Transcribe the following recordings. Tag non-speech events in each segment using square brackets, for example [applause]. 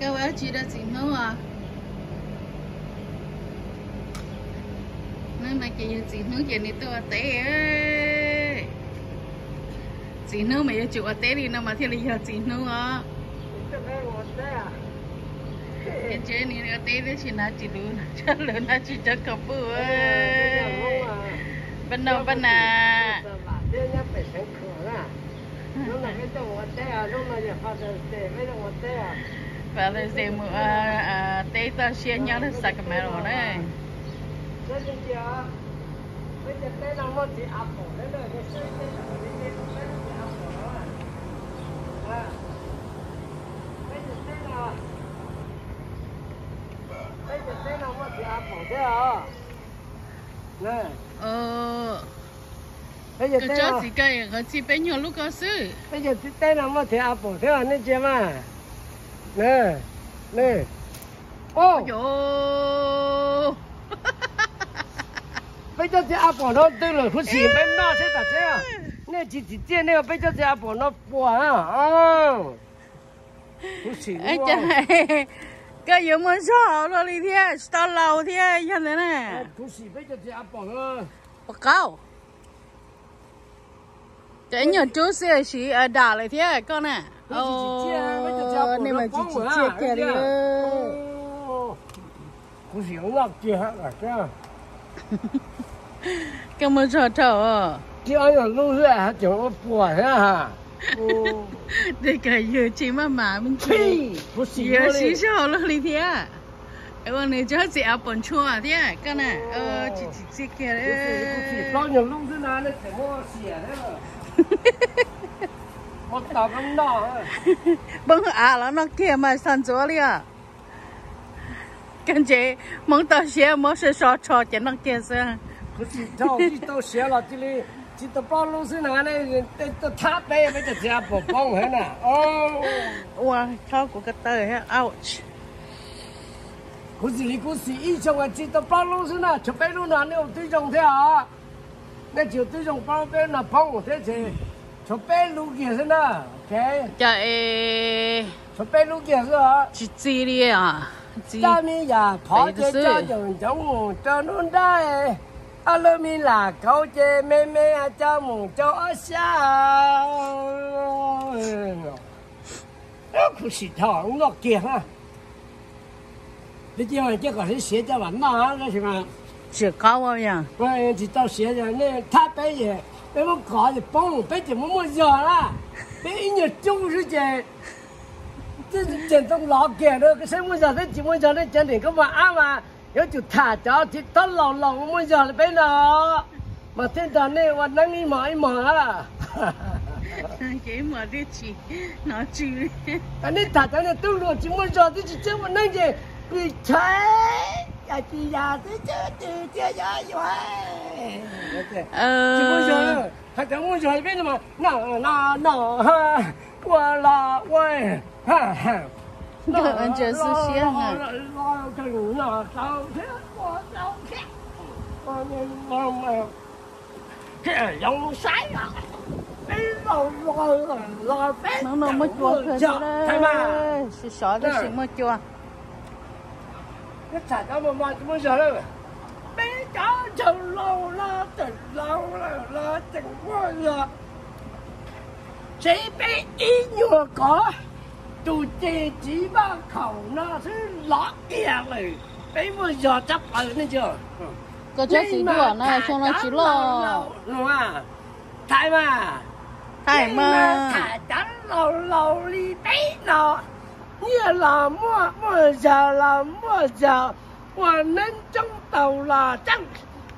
各位煮得真好啊！那么给真好给你多得哎，真好没有煮啊得你那么天里要真好啊！cái chế này nó té đấy chỉ là chỉ đủ cho lớn là chỉ cho cặp bự ơi bên đâu bên à và là gì mà à té ta xe nhau nó sạc mẹ rồi đấy ờ bây giờ cái nào gì cái cái chỉ bên nhau lúc có sự bây giờ tên nào mà thì bộ thế này chưa mà nè nè. Ô. Yo bây giờ thì áp nó tư là không xỉ bên nó sẽ là thế à? Nè chỉ chỉ tiền nè bây giờ thì áp nó bỏ à? Luôn. trời. Cái gì mà sao rồi đi thế sao lâu thế như thế này không xỉ bây giờ thì áp nó. Bà cao Cái nhỏ chú sẽ chỉ ở đà lại thế con nè. Bây [laughs] [laughs] giờ nên mà nó chỉ chia à kia. đi xỉ nó kia hả cái Cái mà cho thở chỉ ăn là lúc rồi hả? Bỏ hả? Để cái giờ chỉ mà mà mình xỉ Giờ đi. sao rồi đi thế Em ơi này cho chị áp bẩn chua thế con nè Ờ đấy. bao nhiêu lúc thế nào đấy phải mua xỉa một tàu cắm đỏ Bưng à là nó kia mà san chỗ đi à Cái gì Mong tao xe mong sẽ so cho cho nó kia sao可是照一到写了这里，这都包路是哪里？这这他背没得家不帮人呐？哦， Wow, khó của cái tờ ha, ouch. 可是你可是以前啊，这都包路是哪？出背路哪里有对象的啊？那就对象包背那帮我这些， cho bé lúc kia thế nào? Ok. Chạy cho bé lúc kia thế à chỉ chỉ đi à chỉ cha mi ya khó chơi cho chồng cho nó đây à lơ là câu chơi mê mê à cho mùng cho sao. Nó cũng xịt thở nó kia ha. Đi chơi mà chứ còn xịt cho bạn nó cái gì mà. Xịt cao quá nha vậy chỉ tao xịt rồi nên tháp bé vậy. 那么搞的崩，别这么么样啦，别一年九十斤，这 giờ mới mua giờ à? Bây giờ chung rồi kìa! Trên dòng lò kẹt, xem bây giờ, xem chừng bây giờ, xem 别踩你猜呀鸡呀这这这这呀喂，基本上 Ờ, 呢，他在我们家里边的嘛，那那那哈，我啦喂，哈哈。 cái anh chờ sư xiên à. Nó nó mất chua cơ chứ Thay mà đấy. Sự sợ cái sự mất chua. Cái chả cho mà mà chúng giờ đâu Bé chó chờ lâu la Chờ lâu la la Chẳng quá giờ. Chỉ bé ý nhùa có Tụ chê chỉ ba khẩu nó sẽ lót kìa rồi Bé vừa giờ chấp ở nữa chưa? Có chỗ gì đùa này, cho nó chỉ lo. Đúng à Thay mà. Hay mà. thả chắn lâu lâu đi bé nó như là mua mua giờ là mua giờ và nên trong tàu là trăng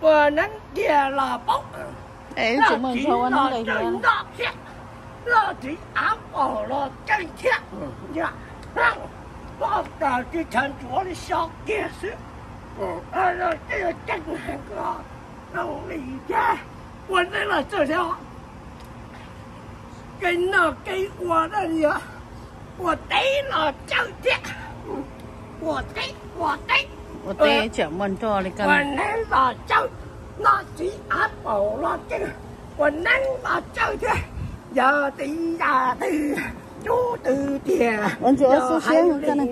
và nên kia là bốc để chúng mình thôi, anh nó đây chân nè. đó thiết chỉ áo ở nó chân thiết nha nó là cái chân chúa đi sau kia sự à nó cái chân hàng là đâu lý ra quên đấy là chơi theo cái nào cái quả đó gì ạ 我逮了正的，我逮我逮， Ở đây chở mình cho đi 我 cần. 能了正，那只阿宝了正，我能了正的，呀的呀的， chú từ tiền Anh chị ở số xe cái này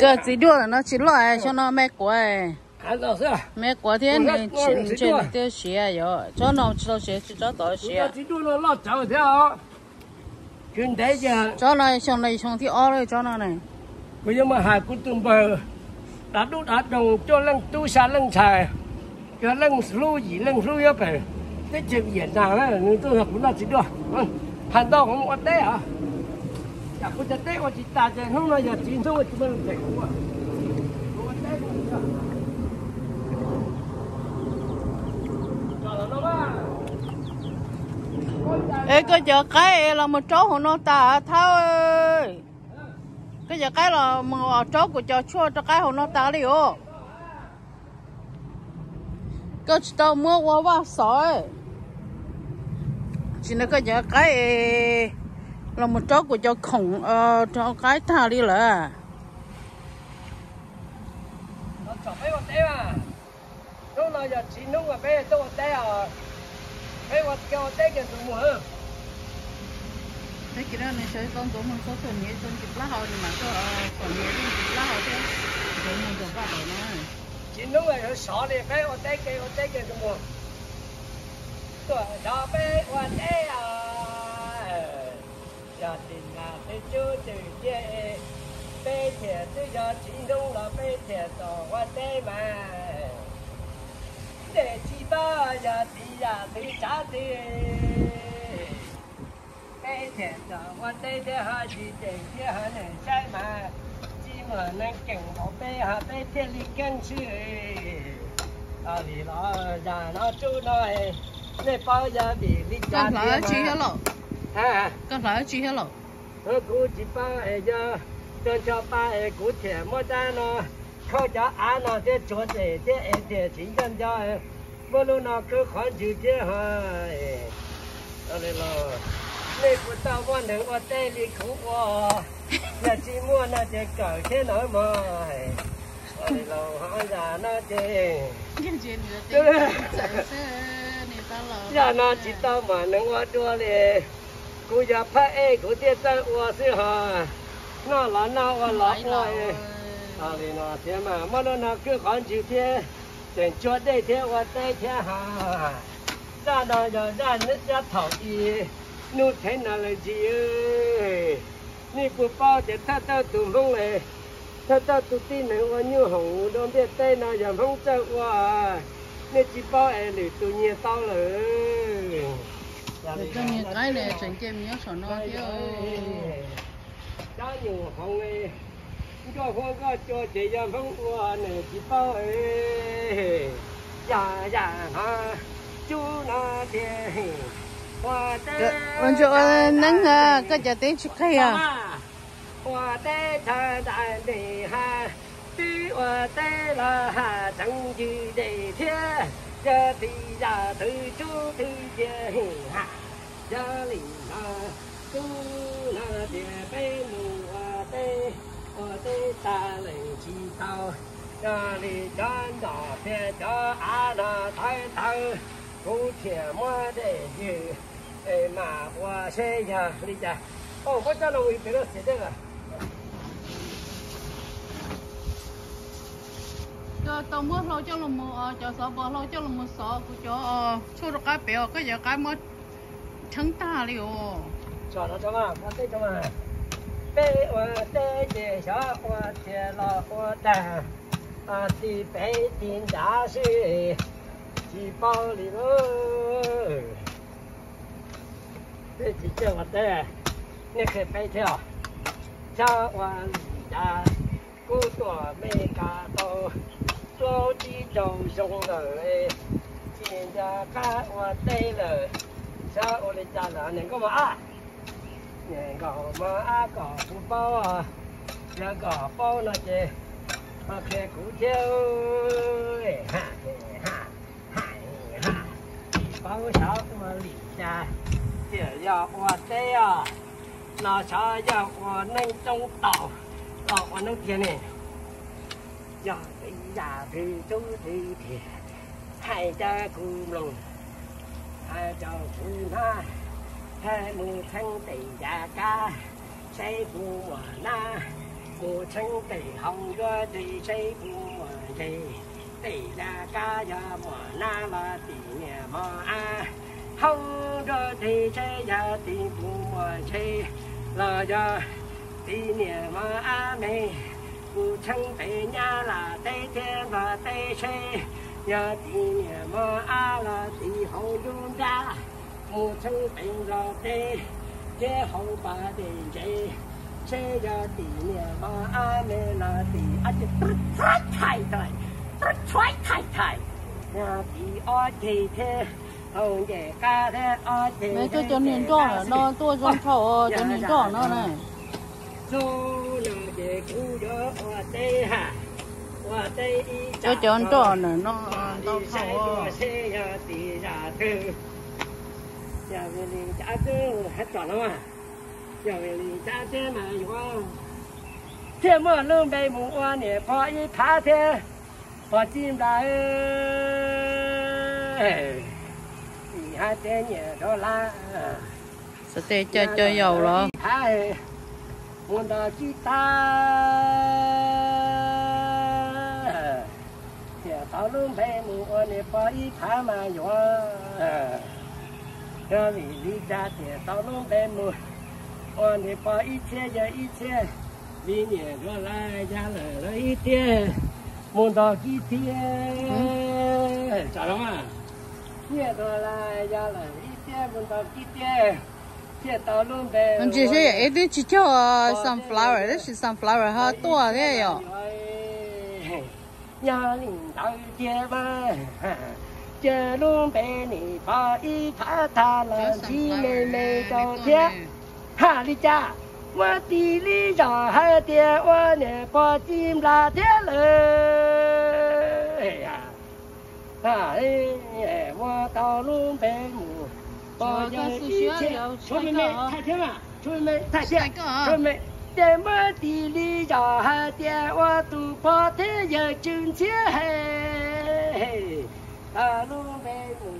cái gì đó là nó chỉ loại cho nó mẹ quay anh老师mẹ quay thế này chuyện chuyện tiêu xía rồi cho nó cho xía chỉ cho tao xía 这都能老早条 kinh tế chứ cho này xong này xong thì ó rồi cho nó này. Bây giờ mà hai cú tôm bờ đã đốt đã đồng cho lăng tu sa lăng xài cho lăng lu gì lăng lu yếu bể thế chuyện diễn ra là người tôi học cũng đã chỉ được hàn đâu không có tế à dạ, chả có tế có chỉ ta chơi không nói giờ chỉ thôi chỉ mình chạy ê cái giờ cái là một chỗ hồ nó ta thao ơi. Cái giờ cái là một chỗ của cho chua cho cái hồ nó ta đi, ô. Cái tao mua quá quá, sỏi. Chỉ là cái giờ cái là một chỗ của cho khổng ờ cho cái ta đi là nó chọn mấy con té mà. Lúc nào giờ chỉ lúc mà bé tôi té à bé con té cái gì mà thế kia nên sẽ con của mình số tuần nhé tuần chụp lá hồi mà, có còn nhé tuần chụp lá hồi thế. Rồi mình được vào đầu nó chỉ lúc mà nó sợ thì phải con té kia con té kia gì mua tuổi đó phải con té à. Gia đình là bé chú từ chế bé thiệt tôi giờ chỉ lúc là bé thiệt rồi con té mà. Để chỉ ba, giờ thì giờ thì trả tiền bé thiệt rồi con té thì hai chị để này sai mà chỉ mà năng cảnh bảo bé hà bé thiệt đi cân chứ à vì nó giờ nó chú nói nên bao giờ bị đi con lại chỉ hết lộ ha con lại chỉ hết lộ. Nó cú chỉ ba ấy giờ cho cho ba ấy cú thiệt mua ra nó không cho ăn nó thế chỗ thế thế ấy thế chỉ cần cho bữa lúc nó cứ khoản chịu thế ha đó là lo nên của tao quan được qua tê đi khủng qua. Nhà chỉ mua nó chỉ cởi thế nữa mà đó là lo họ già nó là giờ nó chỉ tao mà nó qua đua liền cú giờ phát ấy cú tiết ra qua xí hà. Nó là nó qua lọ qua à thì nó thế mà mà nó nó cứ khoản chịu thế để cho đây thế qua đây thế hà. Ra nó giờ thầu gì ơi? Ni bố bao để ta ta tụm không này ta ta tụt tin này qua như hồng đông biết đây nào giờ không chơi qua nên chỉ bao em để tự nhiên tao để cho những cái này chẳng kem nhớ sổ nó thiếu đó nhiều không ấy cho hoa có cho chị ra không qua này chỉ bao ấy dạ dạ ha. Chú na thế con chỗ nắng à à? Tê đại tuy tê là ha chẳng gì để thế giờ thì giờ thứ chú thứ kia ha giờ lì ha chú na địa bê mù hoa tê hoa tê ta lệnh chi tao giờ lì chân đỏ thế cho à na thái để gì ê mà hoa xe nhà đi cha ô có cho nó bị nó sẽ được à? Cho tao mua lâu cho lòng mua cho sợ bò lâu cho lòng mua sợ của cho cho được cái béo cái giờ cái mới trắng ta liu cho nó cho mà hoa tê cho mà. Bê hoa tê chế cho hoa chế lo hoa ta à thì bê tin giá sĩ chỉ bao lì ơi bê chỉ chơi hoa tê nè cái bê theo cho hoa ta cú tuổi mê cá tô lô chi trồng sông rồi chỉ ra cá hoa tê rồi sao ô đi cha là nè có mà à nè có mà à có phụ bao à giờ có bao nó chê mà khe cú theo ha ha ha ha bao sao mà lì cha giờ giờ hoa tê à. Nó sao giờ hoa nâng trong tàu tàu hoa nâng tiền này giờ bây giờ thì chú thì thiệt. Hai cha cùng lòng. Hai cháu cùng ha hai mù thanh tỷ già ca. Xây phù mùa na. Mù thanh tỷ hồng đưa thì xây phù mùa gì tỷ già ca giờ mùa na là tỷ nhà mò a hồng đưa thì chế giờ tỷ phụ mùa chế là giờ tỷ nhà mà a mê mù thanh tỷ nhà là tây chế và tây chế giờ tỷ nhà mà a là tỷ hồng dung ra mù thanh tỷ là tây chế hậu bà đề chế chế ra tỷ nè mà ai mê là tỷ à chế bứt thoát thai thai bứt thoát thai thai nhà tỷ ở thì thế mấy cái nên cho là nó tôi cho thầu cho nên cho [laughs] nó này. Cho cho cho là nó sai thầu. giờ về đi trả hết trọn lắm à. Giờ về trả tư mà có thế mà lương bề mù oa nè phò y phá thế phò chim đã là sẽ tê cho cho dầu hai muốn đó chi ta tao bề mù oa nè phò y phá mà yo ra vì đi ra thì tao lương bề mù oa nè phò y chia giờ y chia vì nhẹ đó là ra đó y chia muốn đó chi chia chào lắm à 你呀？一？龙。这是一堆鸡脚啊？sunflower 这是 sunflower 好多个哟。哎嘿，鸭林到街，龙背你爬一爬，他那鸡妹妹到天，哈你家，我地里长海天，我那坡地拉天了。哎呀。啊哎，我到龙北木，把人一切，出妹妹太天了，出妹妹太天，出妹妹。在我地里上海的我都把它要挣钱嘿，到龙北木。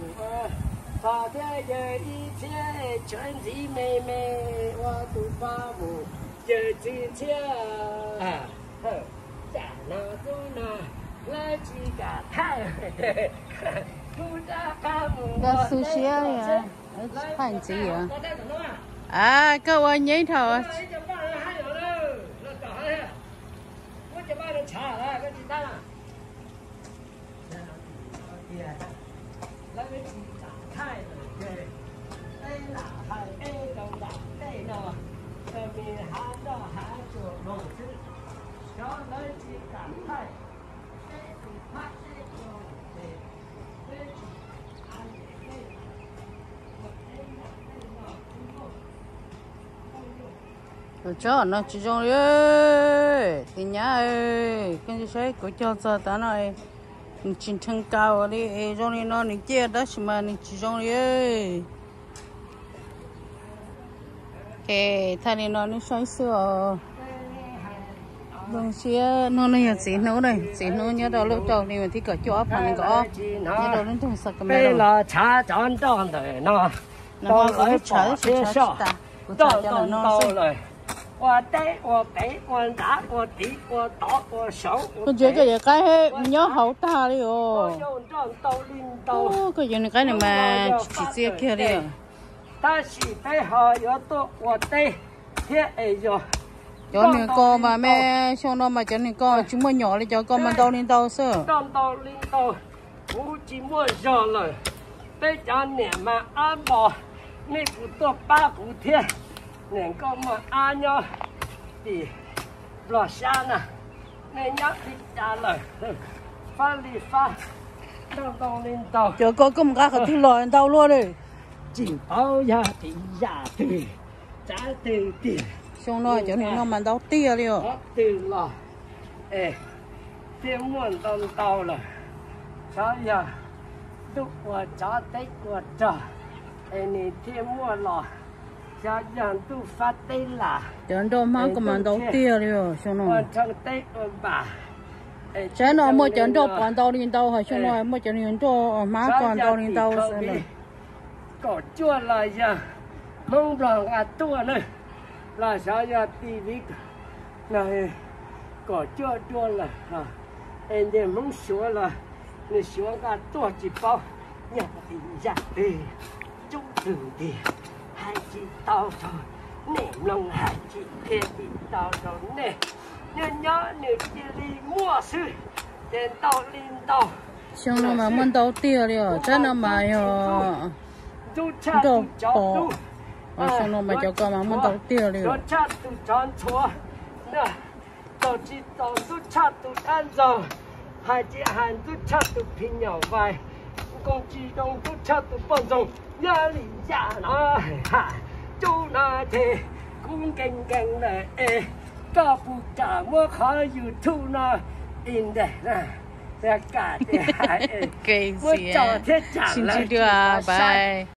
把这有一切全体妹妹，我都把我就今天啊，在那中呢， The sushi à, It's fancy, yeah. À, cơ quan nhí thôi. Let me see. cứ cho nó chỉ trong ấy thì nhá ấy cái gì thế cứ cho cho ta nói chín thân cao đi trong nó này kia đó chỉ mà chỉ trong ấy thì thay nó nó xoay sửa Đồng xưa nó nó chỉ nấu đây chỉ nấu nhớ đó lúc đầu này thì cỡ chỗ phần này có nhớ đó nó thùng sạc cái mấy là cha chọn chọn rồi nó nó có chả chả chả chả chả chả 我带我背我拿我提我倒我手，我 con chơi cái gì cái hết nhớ hậu ta đi 我 ồ 用这刀领刀， ô cái gì này cái này mà chỉ chia kia đi à 他是背好要多我带，贴哎哟， cho nên con mà mẹ cho nó mà cho nên con chúng mới nhỏ đi cho con mà đau lên đau sơ 当刀领刀，我寂寞热了，被讲年嘛安保，你不多八不贴， nên có mà anh nhau thì lo xa nè. Nên nhắc đi trả lời. Pha lì pha. Đông đông lên tàu chờ có công cá không thiếu lời tàu luôn đi. Chỉ bao giờ thì giả từ trả từ tiền xong rồi chỗ này nó mà tàu tia đi rồi. Từ lo ê tiền muộn tàu tàu rồi sao giờ lúc qua trả tết qua trả anh này tiền muộn rồi cho dọn tu phát tê là dọn đồ mang của mình đầu tiên rồi xong rồi trong tê còn bà. Chế nó mua chọn đồ còn đầu đi đâu hay xong rồi mua chọn đồ má còn đầu đi đâu xong rồi có chua là giờ. Mong lòng à tua này là sao giờ tivi này có chua chua là à em để mong sửa là nên sửa cả tua chỉ bao. Nhà thì ra đi. Chúc đường đi chị tao rồi. Nể lòng hai chị thế chị tao rồi. Nể nên nhớ nửa chị đi mua sư. Đến tao lên tao xong nó mà muốn tao tiêu rồi chắc nó mà hiểu đồ bỏ ờ xong rồi mà ờ, à, cho con mà muốn tao tiêu rồi chắc tụi chọn chúa. Nè tao chỉ tao tụi chắc tụi ăn rồi. Hai chị hàng tụi chắc tụi pin nhỏ vài công chi đông tu cha tu bao rồng nhớ lì dạ nó hạ chú nó cũng canh canh là ê phụ trả mua khó dù thu nó in để [laughs] là cả thế hại. Ê mua trò thế trả lại bà